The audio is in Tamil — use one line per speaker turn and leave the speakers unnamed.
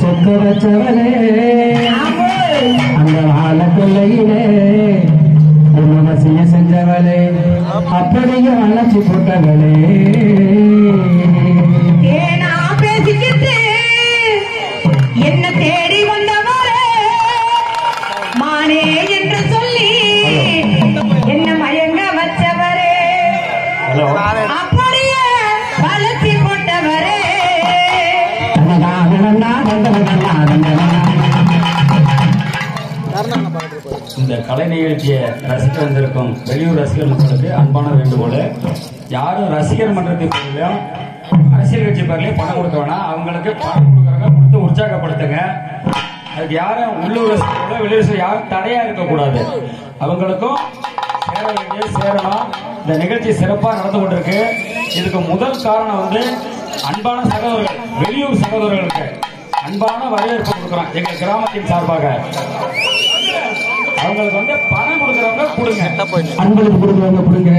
சொக்க வச்சவளே அந்த வாழப்பிள்ளையிலே உன்னை செய்ய செஞ்சவளே அப்படியே அழைச்சி போட்டவளே.
என்ன தேடி வந்தவரே. மானே என்று சொல்லி என்ன மயங்க வச்சவரே.
இந்த கலை நிகழ்ச்சியை ரசிக்க வந்திருக்கும் வெளியூர் ரசிகர் மக்களுக்கு அன்பான வேண்டுகோள். யாரும் ரசிகர் மன்றத்தை பேர்லையும் அரசியல் கட்சி பேர்லயும் பணம் கொடுக்க வேணாம். அவங்களுக்கு பணம் கொடுக்குறவங்க கொடுத்து உற்சாகப்படுத்துங்க. அதுக்கு யாரும் உள்ளூர் ரசிகர்களோ வெளியூர் யாரும் தடையா இருக்கக்கூடாது. அவங்களுக்கும் சேர வேண்டிய சேரணும். இந்த நிகழ்ச்சி சிறப்பாக நடந்து கொண்டிருக்கு. இதுக்கு முதல் காரணம் வந்து அன்பான சகோதரர்கள் வெளியூர் சகோதரர்களுக்கு. அன்பான வரவேற்பு கொடுக்குறோம். எங்கள் கிராமத்தின் சார்பாக. அவங்களுக்கு வந்து பணம் கொடுக்குறவங்க கொடுங்க.
அன்பளுக்கு கொடுக்குறவங்க கொடுங்க.